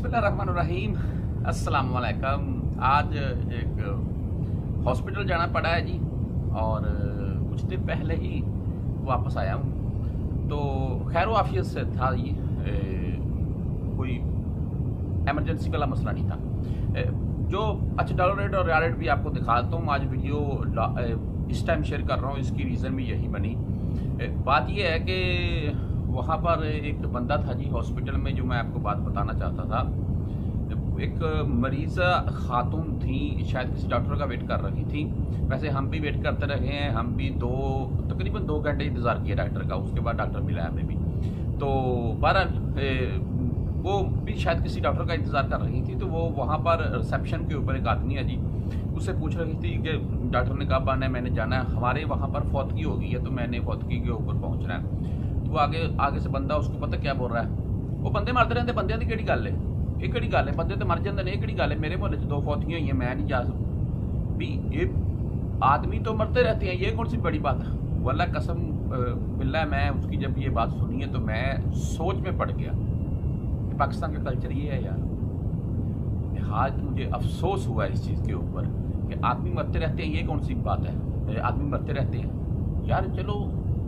अस्सलाम वालेकुम आज एक हॉस्पिटल जाना पड़ा है जी, और कुछ दिन पहले ही वापस आया हूँ। तो खैर वाफियत से था ये कोई एमरजेंसी वाला मसला नहीं था। जो अच्छा डॉलर रेट और रेट भी आपको दिखा देता हूँ, आज वीडियो इस टाइम शेयर कर रहा हूँ, इसकी रीज़न भी यही बनी। बात यह है कि वहाँ पर एक बंदा था जी हॉस्पिटल में जो मैं आपको बात बताना चाहता था। एक मरीज़ खातून थी, शायद किसी डॉक्टर का वेट कर रही थी। वैसे हम भी वेट करते रहे हैं, हम भी दो, तकरीबन दो घंटे इंतज़ार किया डॉक्टर का, उसके बाद डॉक्टर मिला हमें भी। तो बहरहाल वो भी शायद किसी डॉक्टर का इंतज़ार कर रही थी तो वो वहाँ पर रिसेप्शन के ऊपर एक आदमी है जी, उससे पूछ रही थी कि डॉक्टर ने कहा आना है मैंने जाना है, हमारे वहाँ पर फौतगी हो गई है तो मैंने फौतगी के ऊपर पहुँचना है। वो आगे आगे से बंदा उसको पता क्या बोल रहा है वो बंदे मरते रहते बंदे की ਕਿਹੜੀ ਗੱਲ ਹੈ ਇਹ ਕਿਹੜੀ ਗੱਲ ਹੈ ਬੰਦੇ ਤੇ ਮਰ ਜਾਂਦੇ ਨੇ ਇਹ ਕਿਹੜੀ ਗੱਲ ਹੈ ਮੇਰੇ ਮੁਹੱਲੇ 'ਚ ਦੋ ਫੌਤੀਆਂ ਹੋਈਆਂ मैं नहीं जा सकता भी ये आदमी तो मरते रहते हैं ये कौन सी बड़ी बात है वल्ला कसम बिल्ला मैं उसकी जब ये बात सुनी है तो मैं सोच में पड़ गया कि पाकिस्तान का कल्चर ये है यार आज मुझे अफसोस हुआ इस चीज़ के ऊपर कि आदमी मरते रहते हैं ये कौन सी बात है आदमी मरते रहते हैं यार चलो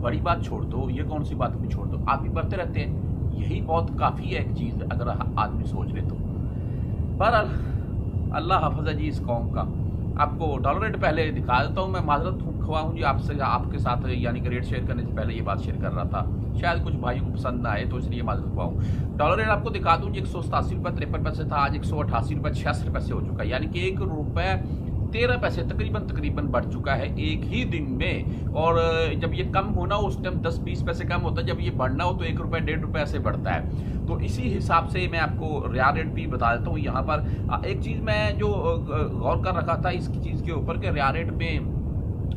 बड़ी बात छोड़ दो, ये कौन सी बात भी छोड़ दो। आदमी बढ़ते रहते हैं। यही बहुत काफ़ी है एक चीज़, अगर आदमी सोच ले तो। बहरहाल अल्लाह हाफज जी इस कौम का। आपको डॉलर रेट पहले दिखा देता हूँ, मैं माजरत खुआ हूँ जी आपसे, आपके साथ, यानी कि रेट शेयर करने से पहले ये बात शेयर कर रहा था। शायद कुछ भाइयों को पसंद ना आए तो इसलिए माजरत खुआ हूँ डॉलर रेट आपको दिखा दूँ जी एक सौ सतासी रुपये तिरपन पैसे था, आज एक सौ अठासी रुपये छियासठ पैसे हो चुका है। यानी कि एक रुपये तेरह पैसे तकरीबन तकरीबन बढ़ चुका है एक ही दिन में। और जब ये कम होना हो उस टाइम दस बीस पैसे कम होता है। जब ये बढ़ना हो तो एक रुपये डेढ़ रुपये ऐसे बढ़ता है। तो इसी हिसाब से मैं आपको रिया रेट भी बता देता हूँ यहाँ पर। एक चीज़ मैं जो गौर कर रखा था इस चीज़ के ऊपर कि रिया रेट में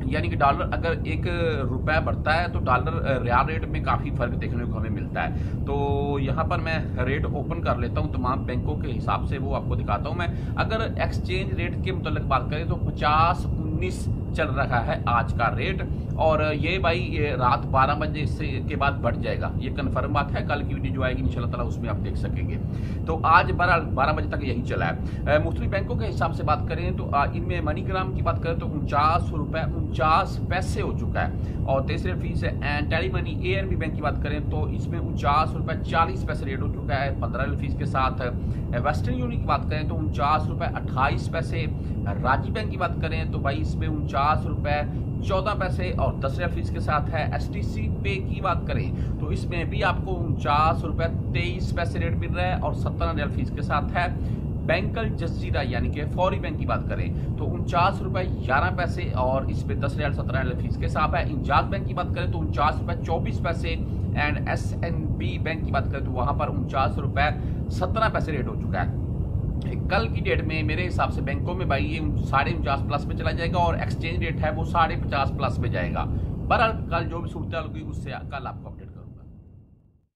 यानी कि डॉलर अगर एक रुपया बढ़ता है तो डॉलर रियाल रेट में काफ़ी फ़र्क देखने को हमें मिलता है। तो यहाँ पर मैं रेट ओपन कर लेता हूँ तमाम बैंकों के हिसाब से, वो आपको दिखाता हूँ मैं। अगर एक्सचेंज रेट के मुतल बात करें तो पचास उन्नीस चल रहा है आज का रेट और ये भाई, ये रात 12 बजे से के बाद बढ़ जाएगा। ये कन्फर्म बात है, कल की वीडियो जो आएगी, इंशाल्लाह ताला उसमें आप देख सकेंगे। तो आज बारह बारह बजे तक यही चला है। मुख्तलि बैंकों के हिसाब से बात करें तो इनमें मनीग्राम की बात करें तो उनचास रुपये उनचास पैसे हो चुका है। और तीसरे फ़ीस है tele money A N B bank की बात करें तो इसमें उनचास रुपये चालीस पैसे रेट हो चुका है पंद्रह फ़ीस के साथ। वेस्टर्न यूनियन की बात करें तो उनचास रुपये अट्ठाईस पैसे। राज़ी बैंक की बात करें तो भाई, इसमें उनचास रुपये चौदह पैसे और दस रियल फ़ीस के साथ है एस टी सी पे की बात करें तो इसमें भी आपको उनचास रुपये तेईस पैसे रेट मिल रहा है और सत्तर रियल फ़ीस के साथ है बैंकल जजीरा यानी कि फौरी बैंक की बात करें तो उनचास रुपये ग्यारह पैसे और इस पे दस रियल सत्रह रियल फ़ीस के साथ है। इंजाज बैंक की बात करें तो उनचास रुपये चौबीस पैसे and S N B bank की बात करें तो वहाँ पर उनचास रुपये सत्रह पैसे रेट हो चुका है। कल की डेट में मेरे हिसाब से बैंकों में भाई ये साढ़े उनचास प्लस में चला जाएगा और एक्सचेंज रेट है वो साढ़े पचास प्लस में जाएगा। बहरहाल कल जो भी सूरत होगी उससे कल आपको